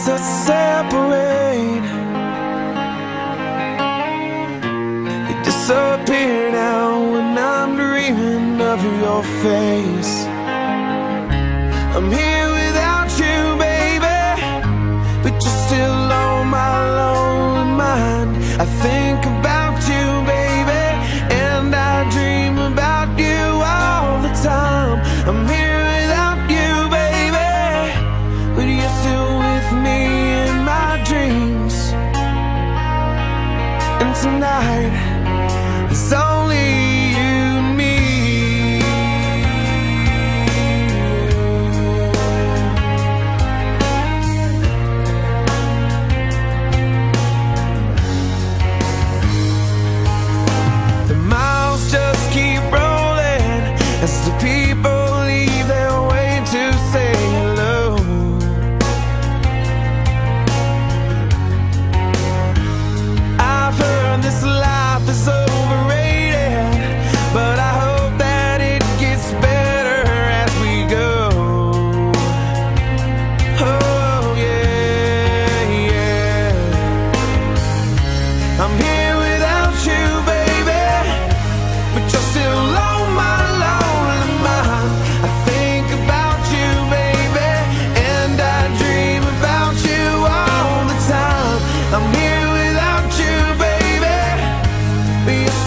walls that separate. They disappear now when I'm dreaming of your face. I'm here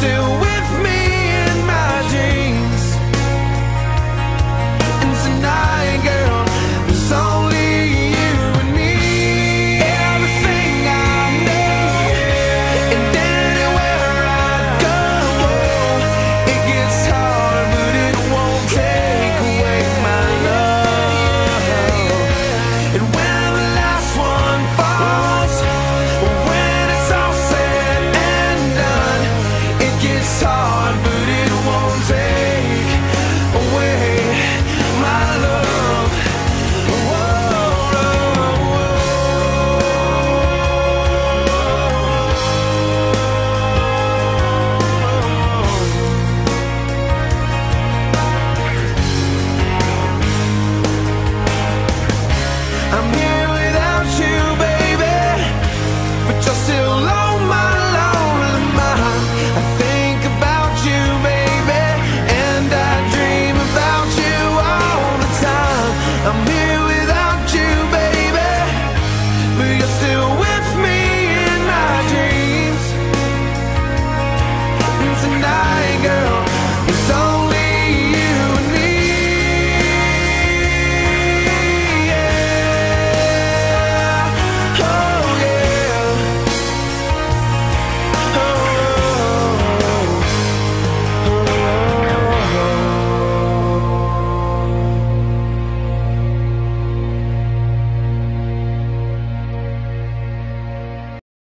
still with me in my dreams And tonight, girl, there's only you and me. Everything I need, And anywhere I go, it gets